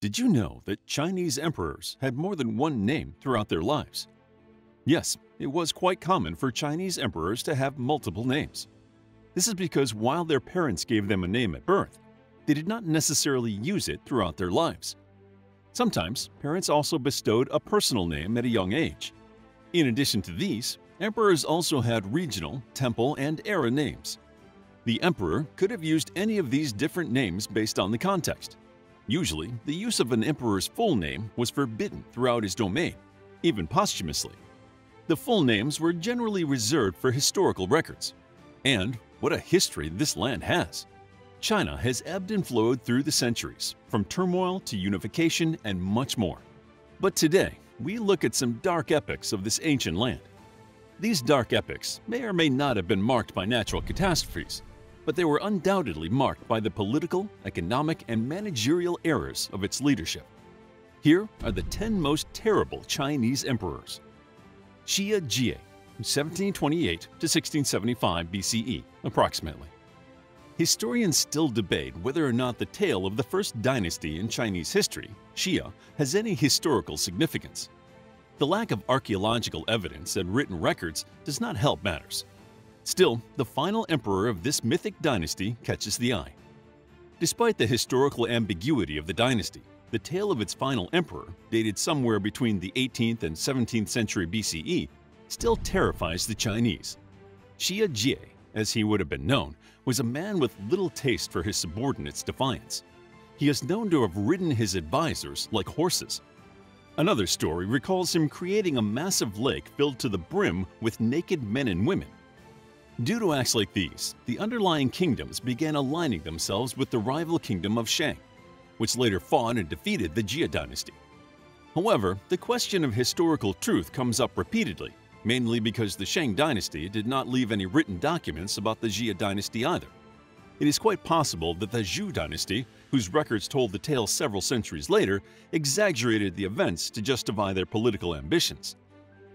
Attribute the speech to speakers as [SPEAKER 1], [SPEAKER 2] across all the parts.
[SPEAKER 1] Did you know that Chinese emperors had more than one name throughout their lives? Yes, it was quite common for Chinese emperors to have multiple names. This is because while their parents gave them a name at birth, they did not necessarily use it throughout their lives. Sometimes, parents also bestowed a personal name at a young age. In addition to these, emperors also had regional, temple, and era names. The emperor could have used any of these different names based on the context, Usually, the use of an emperor's full name was forbidden throughout his domain, even posthumously. The full names were generally reserved for historical records. And what a history this land has! China has ebbed and flowed through the centuries, from turmoil to unification and much more. But today, we look at some dark epochs of this ancient land. These dark epochs may or may not have been marked by natural catastrophes, but they were undoubtedly marked by the political, economic, and managerial errors of its leadership. Here are the 10 most terrible Chinese emperors. Xia Jie, 1728 to 1675 BCE, approximately. Historians still debate whether or not the tale of the first dynasty in Chinese history, Xia, has any historical significance. The lack of archaeological evidence and written records does not help matters. Still, the final emperor of this mythic dynasty catches the eye. Despite the historical ambiguity of the dynasty, the tale of its final emperor, dated somewhere between the 18th and 17th century BCE, still terrifies the Chinese. Xia Jie, as he would have been known, was a man with little taste for his subordinates' defiance. He is known to have ridden his advisors like horses. Another story recalls him creating a massive lake filled to the brim with naked men and women Due to acts like these, the underlying kingdoms began aligning themselves with the rival kingdom of Shang, which later fought and defeated the Xia dynasty. However, the question of historical truth comes up repeatedly, mainly because the Shang dynasty did not leave any written documents about the Xia dynasty either. It is quite possible that the Zhou dynasty, whose records told the tale several centuries later, exaggerated the events to justify their political ambitions.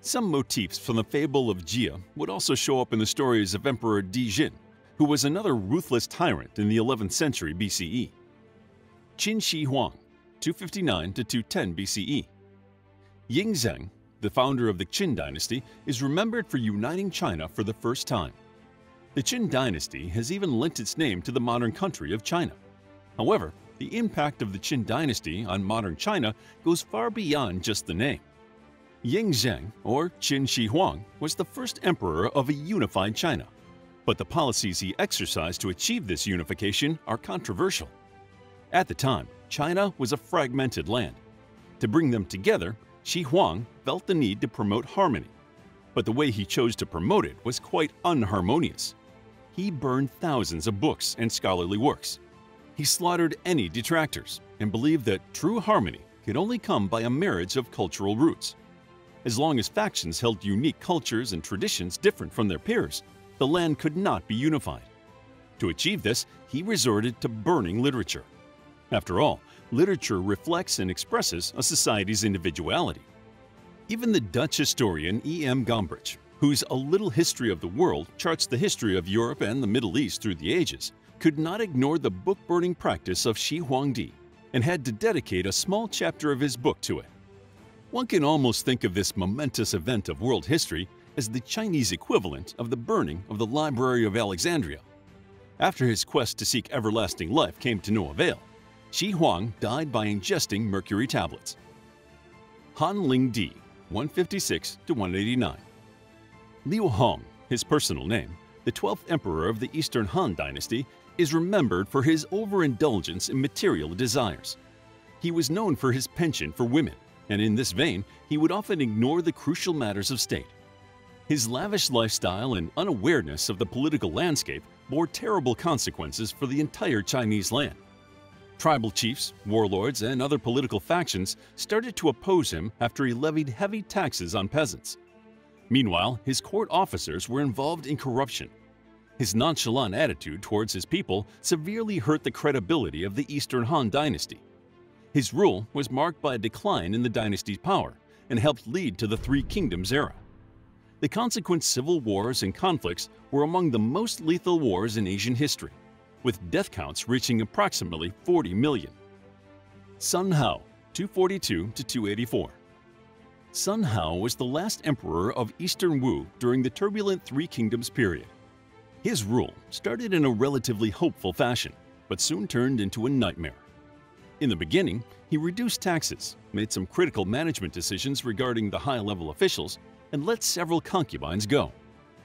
[SPEAKER 1] Some motifs from the fable of Jia would also show up in the stories of Emperor Di Jin, who was another ruthless tyrant in the 11th century BCE. Qin Shi Huang, 259 to 210 BCE. Ying Zheng, the founder of the Qin dynasty, is remembered for uniting China for the first time. The Qin dynasty has even lent its name to the modern country of China. However, the impact of the Qin dynasty on modern China goes far beyond just the name. Ying Zheng, or Qin Shi Huang, was the first emperor of a unified China. But the policies he exercised to achieve this unification are controversial. At the time, China was a fragmented land. To bring them together, Shi Huang felt the need to promote harmony. But the way he chose to promote it was quite unharmonious. He burned thousands of books and scholarly works. He slaughtered any detractors and believed that true harmony could only come by a marriage of cultural roots. As long as factions held unique cultures and traditions different from their peers, the land could not be unified. To achieve this, he resorted to burning literature. After all, literature reflects and expresses a society's individuality. Even the Dutch historian E. M. Gombrich, whose A Little History of the World charts the history of Europe and the Middle East through the ages, could not ignore the book-burning practice of Shi Huangdi and had to dedicate a small chapter of his book to it. One can almost think of this momentous event of world history as the Chinese equivalent of the burning of the Library of Alexandria. After his quest to seek everlasting life came to no avail, Shi Huang died by ingesting mercury tablets. Han Ling Di, 156 to 189. Liu Hong, his personal name, the 12th emperor of the Eastern Han dynasty, is remembered for his overindulgence in material desires. He was known for his penchant for women and in this vein, he would often ignore the crucial matters of state. His lavish lifestyle and unawareness of the political landscape bore terrible consequences for the entire Chinese land. Tribal chiefs, warlords, and other political factions started to oppose him after he levied heavy taxes on peasants. Meanwhile, his court officers were involved in corruption. His nonchalant attitude towards his people severely hurt the credibility of the Eastern Han dynasty. His rule was marked by a decline in the dynasty's power and helped lead to the Three Kingdoms era. The consequent civil wars and conflicts were among the most lethal wars in Asian history, with death counts reaching approximately 40 million. Sun Hao, 242 to 284. Sun Hao was the last emperor of Eastern Wu during the turbulent Three Kingdoms period. His rule started in a relatively hopeful fashion, but soon turned into a nightmare. In the beginning, he reduced taxes, made some critical management decisions regarding the high-level officials, and let several concubines go.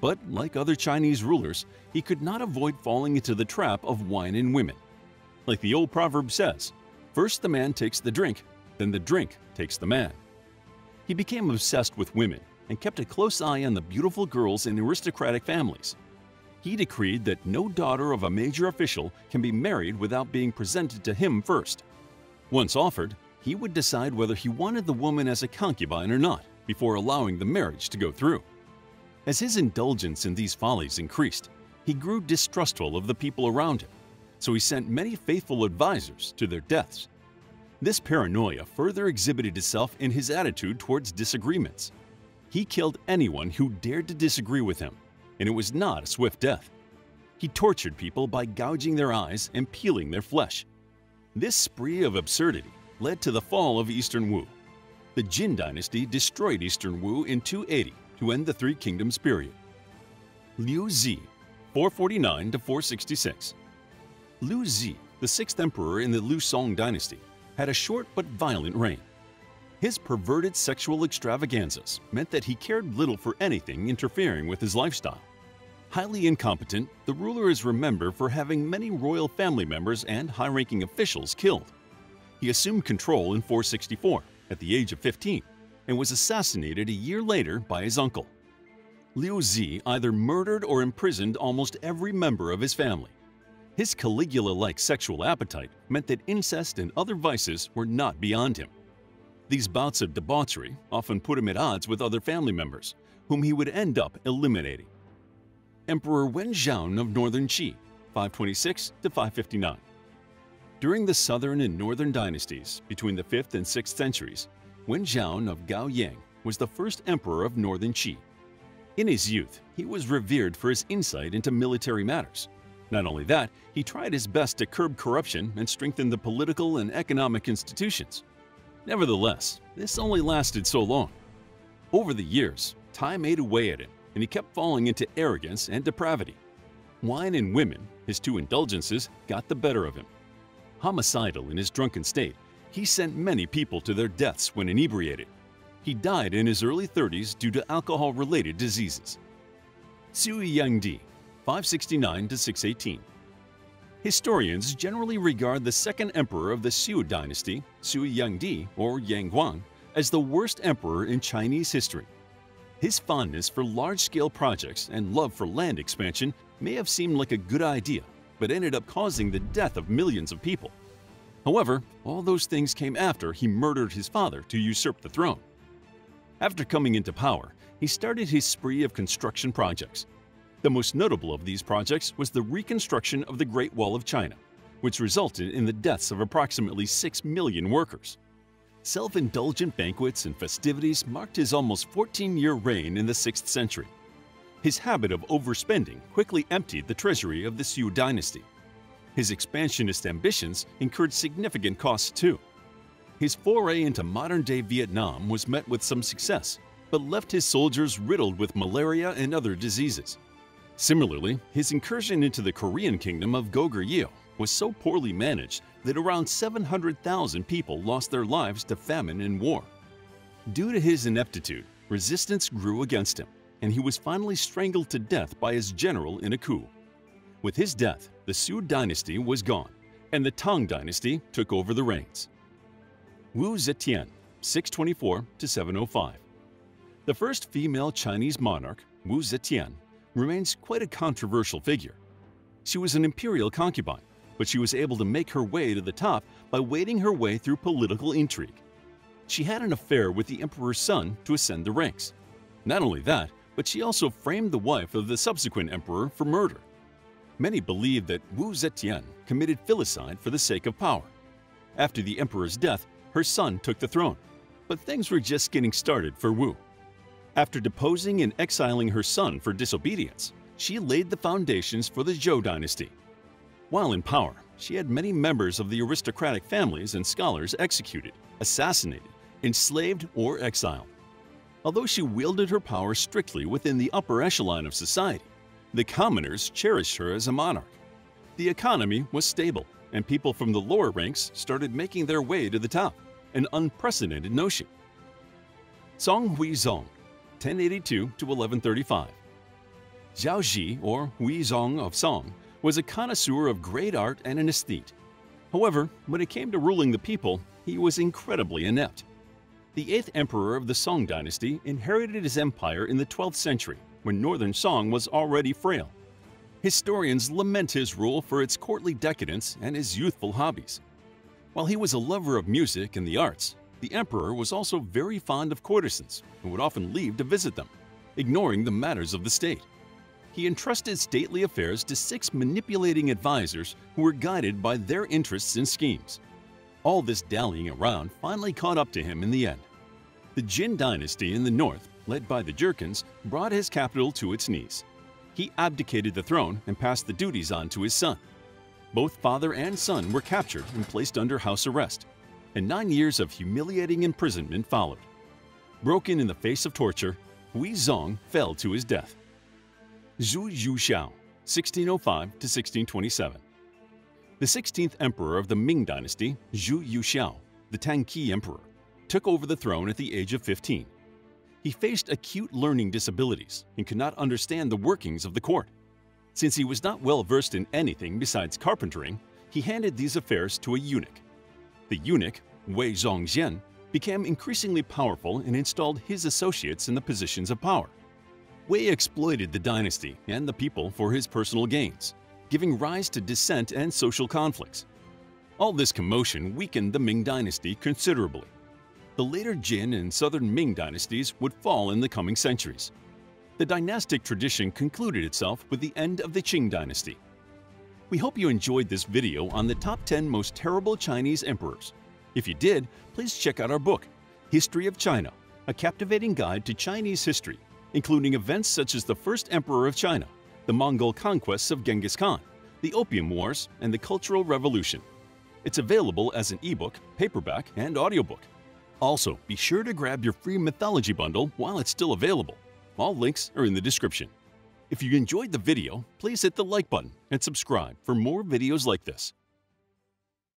[SPEAKER 1] But like other Chinese rulers, he could not avoid falling into the trap of wine and women. Like the old proverb says, first the man takes the drink, then the drink takes the man. He became obsessed with women and kept a close eye on the beautiful girls in aristocratic families. He decreed that no daughter of a major official can be married without being presented to him first. Once offered, he would decide whether he wanted the woman as a concubine or not before allowing the marriage to go through. As his indulgence in these follies increased, he grew distrustful of the people around him, so he sent many faithful advisors to their deaths. This paranoia further exhibited itself in his attitude towards disagreements. He killed anyone who dared to disagree with him, and it was not a swift death. He tortured people by gouging their eyes and peeling their flesh. This spree of absurdity led to the fall of Eastern Wu. The Jin dynasty destroyed Eastern Wu in 280 to end the Three Kingdoms period. Liu Zi, 449 to 466. Liu Zi, the sixth emperor in the Liu Song dynasty, had a short but violent reign. His perverted sexual extravaganzas meant that he cared little for anything interfering with his lifestyle. Highly incompetent, the ruler is remembered for having many royal family members and high-ranking officials killed. He assumed control in 464 at the age of 15 and was assassinated a year later by his uncle. Liu Zi either murdered or imprisoned almost every member of his family. His Caligula-like sexual appetite meant that incest and other vices were not beyond him. These bouts of debauchery often put him at odds with other family members, whom he would end up eliminating. Emperor Wen of Northern Qi, 526 to 559. During the southern and northern dynasties between the 5th and 6th centuries, Wenxuan of Gao Yang was the first emperor of Northern Qi. In his youth, he was revered for his insight into military matters. Not only that, he tried his best to curb corruption and strengthen the political and economic institutions. Nevertheless, this only lasted so long. Over the years, time ate away at him, and he kept falling into arrogance and depravity. Wine and women, his two indulgences, got the better of him. Homicidal in his drunken state, he sent many people to their deaths when inebriated. He died in his early 30s due to alcohol-related diseases. Sui Yangdi, 569 to 618. Historians generally regard the second emperor of the Sui dynasty, Sui Yangdi or Yang Guang, as the worst emperor in Chinese history. His fondness for large-scale projects and love for land expansion may have seemed like a good idea, but ended up causing the death of millions of people. However, all those things came after he murdered his father to usurp the throne. After coming into power, he started his spree of construction projects. The most notable of these projects was the reconstruction of the Great Wall of China, which resulted in the deaths of approximately 6 million workers. Self-indulgent banquets and festivities marked his almost 14-year reign in the 6th century. His habit of overspending quickly emptied the treasury of the Sui dynasty. His expansionist ambitions incurred significant costs too. His foray into modern-day Vietnam was met with some success, but left his soldiers riddled with malaria and other diseases. Similarly, his incursion into the Korean kingdom of Goguryeo was so poorly managed that around 700,000 people lost their lives to famine and war. Due to his ineptitude, resistance grew against him, and he was finally strangled to death by his general in a coup. With his death, the Sui dynasty was gone, and the Tang dynasty took over the reins. Wu Zetian, 624 to 705. The first female Chinese monarch, Wu Zetian, remains quite a controversial figure. She was an imperial concubine, but she was able to make her way to the top by wading her way through political intrigue. She had an affair with the emperor's son to ascend the ranks. Not only that, but she also framed the wife of the subsequent emperor for murder. Many believe that Wu Zetian committed filicide for the sake of power. After the emperor's death, her son took the throne, but things were just getting started for Wu. After deposing and exiling her son for disobedience, she laid the foundations for the Zhou dynasty. While in power, she had many members of the aristocratic families and scholars executed, assassinated, enslaved, or exiled. Although she wielded her power strictly within the upper echelon of society, the commoners cherished her as a monarch. The economy was stable, and people from the lower ranks started making their way to the top, an unprecedented notion. Song Huizong, 1082 to 1135. Zhao Ji, or Huizong of Song, was a connoisseur of great art and an aesthete. However, when it came to ruling the people, he was incredibly inept. The eighth emperor of the Song dynasty inherited his empire in the 12th century when northern Song was already frail. Historians lament his rule for its courtly decadence and his youthful hobbies. While he was a lover of music and the arts, the emperor was also very fond of courtesans who would often leave to visit them, ignoring the matters of the state. He entrusted stately affairs to six manipulating advisors who were guided by their interests and schemes. All this dallying around finally caught up to him in the end. The Jin dynasty in the north, led by the Jurchens, brought his capital to its knees. He abdicated the throne and passed the duties on to his son. Both father and son were captured and placed under house arrest, and nine years of humiliating imprisonment followed. Broken in the face of torture, Huizong fell to his death. Zhu Youxiao, 1605 to 1627. The 16th emperor of the Ming dynasty, Zhu Youxiao, the Tianqi emperor, took over the throne at the age of 15. He faced acute learning disabilities and could not understand the workings of the court. Since he was not well versed in anything besides carpentering, he handed these affairs to a eunuch. The eunuch, Wei Zhongxian, became increasingly powerful and installed his associates in the positions of power. Wei exploited the dynasty and the people for his personal gains, giving rise to dissent and social conflicts. All this commotion weakened the Ming dynasty considerably. The later Jin and southern Ming dynasties would fall in the coming centuries. The dynastic tradition concluded itself with the end of the Qing dynasty. We hope you enjoyed this video on the top 10 most terrible Chinese emperors. If you did, please check out our book, History of China, a captivating guide to Chinese history including events such as the first emperor of China, the Mongol conquests of Genghis Khan, the Opium Wars, and the Cultural Revolution. It's available as an ebook, paperback, and audiobook. Also, be sure to grab your free mythology bundle while it's still available. All links are in the description. If you enjoyed the video, please hit the like button and subscribe for more videos like this.